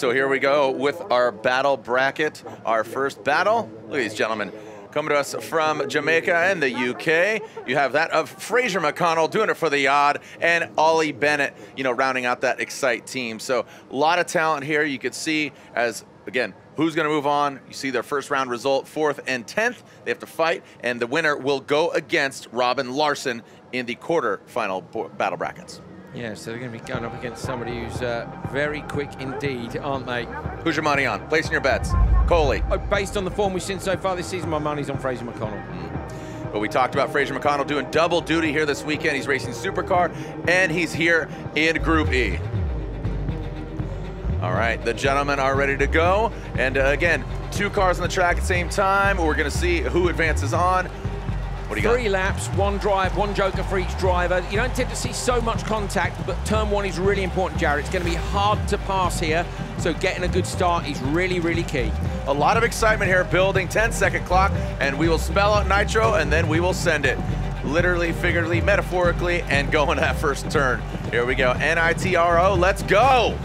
So here we go with our battle bracket. Our first battle. Look at these gentlemen. Coming to us from Jamaica and the UK, you have that of Fraser McConnell doing it for the odd, and Ollie Bennett, you know, rounding out that XITE team. So a lot of talent here. You could see as, again, who's going to move on. You see their first round result, fourth and 10th. They have to fight, and the winner will go against Robin Larsson in the quarter-final battle brackets. Yeah, so they're going to be going up against somebody who's uh, very quick indeed, aren't they? Who's your money on? Placing your bets. Coley. Oh, based on the form we've seen so far this season, my money's on Fraser McConnell. Mm. But we talked about Fraser McConnell doing double duty here this weekend. He's racing Supercar, and he's here in Group E. All right, the gentlemen are ready to go. And uh, again, two cars on the track at the same time. We're going to see who advances on. Three got? laps, one drive, one joker for each driver. You don't tend to see so much contact, but turn one is really important, Jared. It's going to be hard to pass here, so getting a good start is really, really key. A lot of excitement here, building 10-second clock, and we will spell out nitro, and then we will send it. Literally, figuratively, metaphorically, and going that first turn. Here we go, N-I-T-R-O, let's go!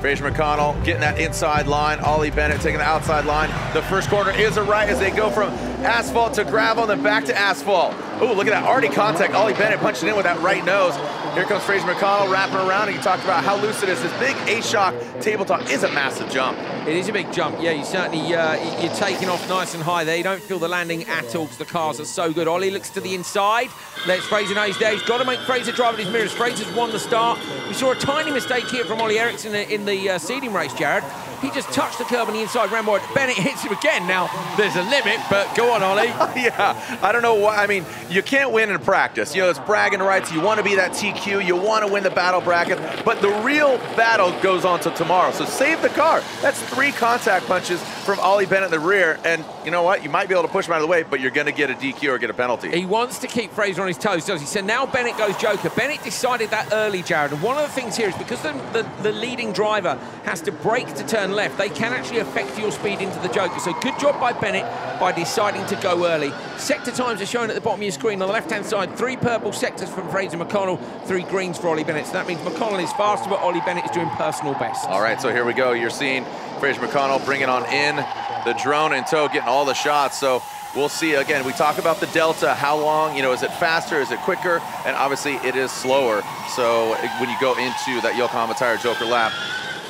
Fraser McConnell getting that inside line. Ollie Bennett taking the outside line. The first corner is a right as they go from asphalt to gravel, and then back to asphalt. Oh, look at that already contact. Ollie Bennett punching in with that right nose. Here comes Fraser McConnell wrapping around, and you talked about how loose it is. This big A-Shock tabletop is a massive jump. It is a big jump. Yeah, you certainly, uh, you're taking off nice and high there. You don't feel the landing at all because the cars are so good. Ollie looks to the inside, lets Fraser know he's there. He's got to make Fraser drive at his mirrors. Fraser's won the start. We saw a tiny mistake here from Ollie Eriksson in the, uh, seeding race, Jared. He just touched the curb on the inside, ran. Bennett hits him again. Now, there's a limit, but go Ollie. Oh, yeah, I don't know why. I mean, you can't win in practice. You know, it's bragging rights. You want to be that TQ. You want to win the battle bracket. But the real battle goes on to tomorrow. So save the car. That's three contact punches from Ollie Bennett in the rear. And you know what? You might be able to push him out of the way, but you're going to get a DQ or get a penalty. He wants to keep Fraser on his toes, does he? So now Bennett goes Joker. Bennett decided that early, Jared. And one of the things here is because the, the, the leading driver has to brake to turn left, they can actually actually affect your speed into the Joker. So good job by Bennett by deciding to go early. Sector times are shown at the bottom of your screen. On the left-hand side, three purple sectors from Fraser McConnell, three greens for Ollie Bennett. So that means McConnell is faster, but Ollie Bennett is doing personal best. All right, so here we go. You're seeing Fraser McConnell bringing on in the drone in tow, getting all the shots. So we'll see again we talk about the delta how long you know is it faster is it quicker and obviously it is slower so when you go into that yokohama tire joker lap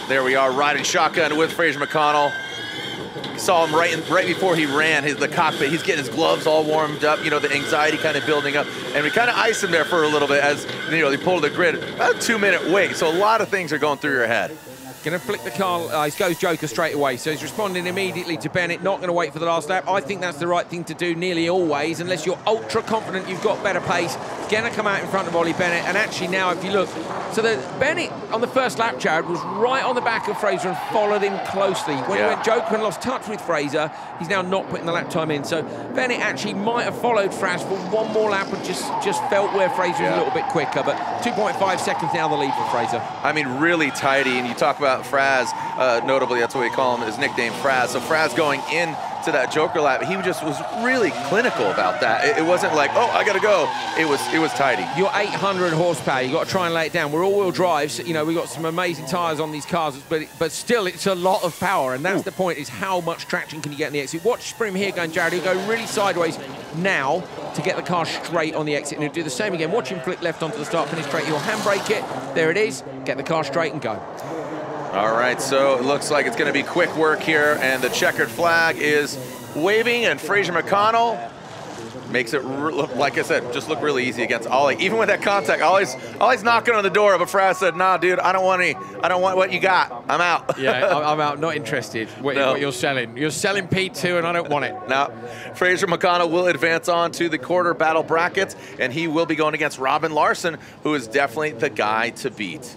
there we are, riding shotgun with Fraser McConnell. Saw him right in, right before he ran his the cockpit. He's getting his gloves all warmed up. You know the anxiety kind of building up, and we kind of iced him there for a little bit as you know they pulled the grid. About a two minute wait, so a lot of things are going through your head. Going to flick the car. Uh, he goes Joker straight away. So he's responding immediately to Bennett. Not going to wait for the last lap. I think that's the right thing to do nearly always, unless you're ultra confident you've got better pace. Going to come out in front of Ollie Bennett. And actually now, if you look, so the Bennett on the first lap, Jared, was right on the back of Fraser and followed him closely. When yeah. he went Joker and lost touch with Fraser, he's now not putting the lap time in. So Bennett actually might have followed Fraz for one more lap and just, just felt where Fraser yeah. was a little bit quicker. But 2.5 seconds now the lead for Fraser. I mean, really tidy. And you talk about Fraz uh, notably, that's what we call him, his nickname Fraz. So Fraz going in to that Joker lap, he just was really clinical about that. It, it wasn't like, oh, I got to go. It was it was tidy. You're 800 horsepower. You got to try and lay it down. We're all-wheel drives. You know, we've got some amazing tires on these cars, but but still, it's a lot of power, and that's Ooh. the point: is how much traction can you get in the exit? Watch Sprim here going, Jared. He'll go really sideways now to get the car straight on the exit, and he'll do the same again. Watch him flick left onto the start finish straight. He'll handbrake it. There it is. Get the car straight and go. All right, so it looks like it's going to be quick work here, and the checkered flag is waving, and Fraser McConnell makes it look, like I said, just look really easy against Ollie. Even with that contact, Ollie's, Ollie's knocking on the door, but Fraz said, nah, dude, I don't want any, I don't want what you got. I'm out. yeah, I'm out, not interested what, no. what, you're selling. You're selling P2 and I don't want it. Now, Fraser McConnell will advance on to the quarter battle brackets, and he will be going against Robin Larsson, who is definitely the guy to beat.